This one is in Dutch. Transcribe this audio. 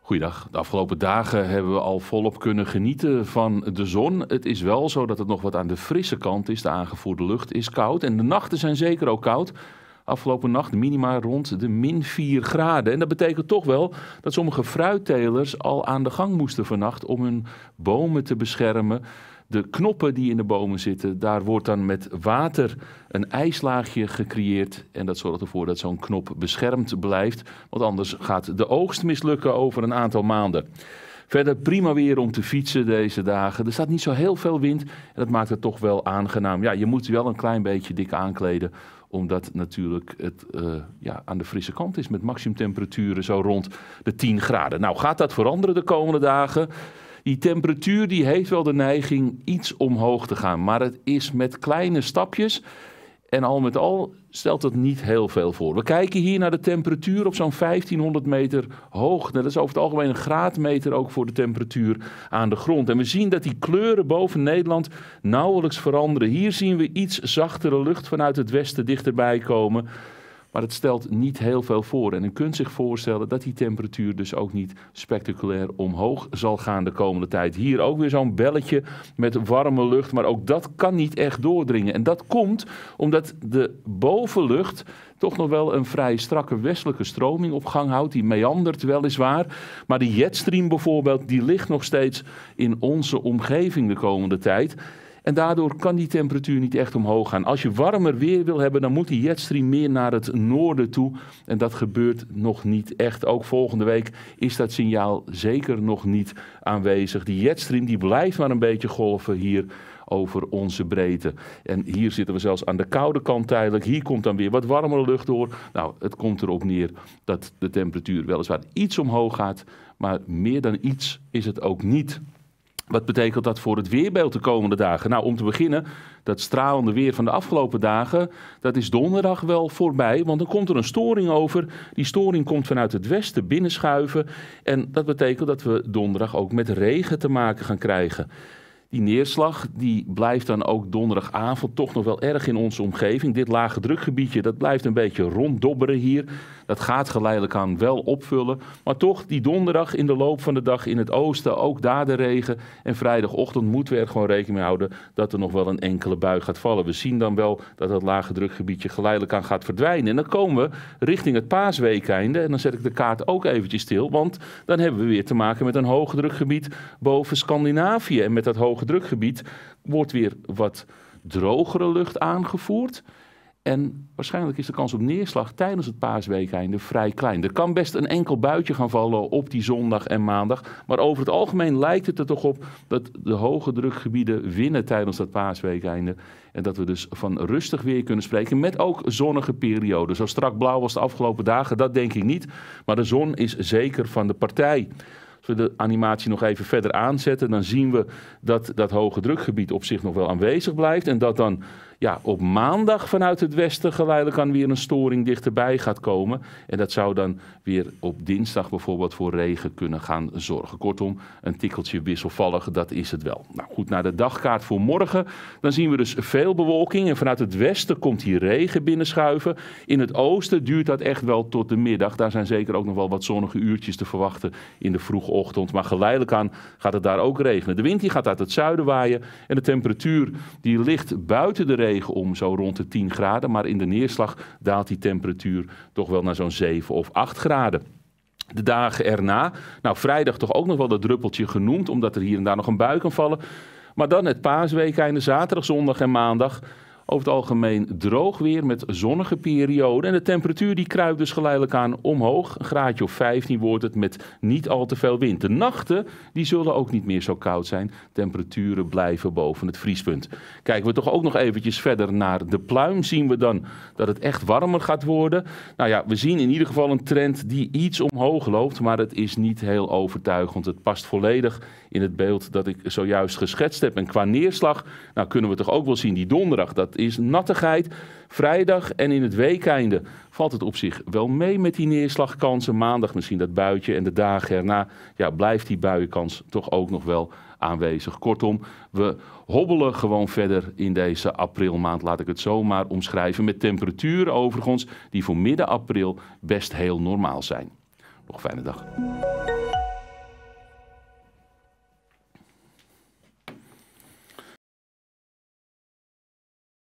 Goeiedag. De afgelopen dagen hebben we al volop kunnen genieten van de zon. Het is wel zo dat het nog wat aan de frisse kant is. De aangevoerde lucht is koud en de nachten zijn zeker ook koud. Afgelopen nacht minima rond de min 4 graden. En dat betekent toch wel dat sommige fruittelers al aan de gang moesten vannacht om hun bomen te beschermen de knoppen die in de bomen zitten, daar wordt dan met water een ijslaagje gecreëerd. En dat zorgt ervoor dat zo'n knop beschermd blijft. Want anders gaat de oogst mislukken over een aantal maanden. Verder prima weer om te fietsen deze dagen. Er staat niet zo heel veel wind en dat maakt het toch wel aangenaam. Ja, je moet wel een klein beetje dik aankleden omdat natuurlijk het uh, ja, aan de frisse kant is met maximumtemperaturen zo rond de 10 graden. Nou, gaat dat veranderen de komende dagen? Die temperatuur die heeft wel de neiging iets omhoog te gaan. Maar het is met kleine stapjes. En al met al stelt het niet heel veel voor. We kijken hier naar de temperatuur op zo'n 1500 meter hoog. Dat is over het algemeen een graadmeter ook voor de temperatuur aan de grond. En we zien dat die kleuren boven Nederland nauwelijks veranderen. Hier zien we iets zachtere lucht vanuit het westen dichterbij komen. Maar het stelt niet heel veel voor. En u kunt zich voorstellen dat die temperatuur dus ook niet spectaculair omhoog zal gaan de komende tijd. Hier ook weer zo'n belletje met warme lucht, maar ook dat kan niet echt doordringen. En dat komt omdat de bovenlucht toch nog wel een vrij strakke westelijke stroming op gang houdt. Die meandert weliswaar. Maar de jetstream bijvoorbeeld, die ligt nog steeds in onze omgeving de komende tijd. En daardoor kan die temperatuur niet echt omhoog gaan. Als je warmer weer wil hebben, dan moet die jetstream meer naar het noorden toe. En dat gebeurt nog niet echt. Ook volgende week is dat signaal zeker nog niet aanwezig. Die jetstream die blijft maar een beetje golven hier over onze breedte. En hier zitten we zelfs aan de koude kant tijdelijk. Hier komt dan weer wat warmere lucht door. Nou, het komt erop neer dat de temperatuur weliswaar iets omhoog gaat. Maar meer dan iets is het ook niet. Wat betekent dat voor het weerbeeld de komende dagen? Nou, om te beginnen, dat stralende weer van de afgelopen dagen, dat is donderdag wel voorbij, want dan komt er een storing over. Die storing komt vanuit het westen binnenschuiven en dat betekent dat we donderdag ook met regen te maken gaan krijgen. Die neerslag die blijft dan ook donderdagavond toch nog wel erg in onze omgeving. Dit lage drukgebiedje dat blijft een beetje ronddobberen hier. Dat gaat geleidelijk aan wel opvullen. Maar toch, die donderdag in de loop van de dag in het oosten, ook daar de regen. En vrijdagochtend moeten we er gewoon rekening mee houden dat er nog wel een enkele bui gaat vallen. We zien dan wel dat dat lage drukgebiedje geleidelijk aan gaat verdwijnen. En dan komen we richting het paasweekeinde. En dan zet ik de kaart ook eventjes stil, want dan hebben we weer te maken met een hoge drukgebied boven Scandinavië. En met dat hoge drukgebied wordt weer wat drogere lucht aangevoerd. En waarschijnlijk is de kans op neerslag tijdens het paasweekeinde vrij klein. Er kan best een enkel buitje gaan vallen op die zondag en maandag. Maar over het algemeen lijkt het er toch op dat de hoge drukgebieden winnen tijdens dat paasweekeinde. En dat we dus van rustig weer kunnen spreken met ook zonnige perioden. Zo strak blauw was de afgelopen dagen, dat denk ik niet. Maar de zon is zeker van de partij. Als we de animatie nog even verder aanzetten, dan zien we dat dat hoge drukgebied op zich nog wel aanwezig blijft. En dat dan ja, op maandag vanuit het westen geleidelijk aan weer een storing dichterbij gaat komen. En dat zou dan weer op dinsdag bijvoorbeeld voor regen kunnen gaan zorgen. Kortom, een tikkeltje wisselvallig, dat is het wel. Nou goed, naar de dagkaart voor morgen. Dan zien we dus veel bewolking en vanuit het westen komt hier regen binnenschuiven. In het oosten duurt dat echt wel tot de middag. Daar zijn zeker ook nog wel wat zonnige uurtjes te verwachten in de vroege ochtend. Maar geleidelijk aan gaat het daar ook regenen. De wind die gaat uit het zuiden waaien en de temperatuur die ligt buiten de regen om zo rond de 10 graden. Maar in de neerslag daalt die temperatuur toch wel naar zo'n 7 of 8 graden. De dagen erna, nou vrijdag toch ook nog wel dat druppeltje genoemd, omdat er hier en daar nog een bui kan vallen. Maar dan het paasweekende, zaterdag, zondag en maandag over het algemeen droog weer met zonnige perioden. En de temperatuur die kruipt dus geleidelijk aan omhoog. Een graadje of 15 wordt het met niet al te veel wind. De nachten die zullen ook niet meer zo koud zijn. Temperaturen blijven boven het vriespunt. Kijken we toch ook nog eventjes verder naar de pluim. Zien we dan dat het echt warmer gaat worden. Nou ja, we zien in ieder geval een trend die iets omhoog loopt. Maar het is niet heel overtuigend. Het past volledig in het beeld dat ik zojuist geschetst heb. En qua neerslag, nou kunnen we toch ook wel zien die donderdag. Dat dat is nattigheid. Vrijdag en in het weekende valt het op zich wel mee met die neerslagkansen. Maandag misschien dat buitje en de dagen erna ja, blijft die buienkans toch ook nog wel aanwezig. Kortom, we hobbelen gewoon verder in deze aprilmaand, laat ik het zomaar omschrijven. Met temperaturen overigens die voor midden april best heel normaal zijn. Nog fijne dag.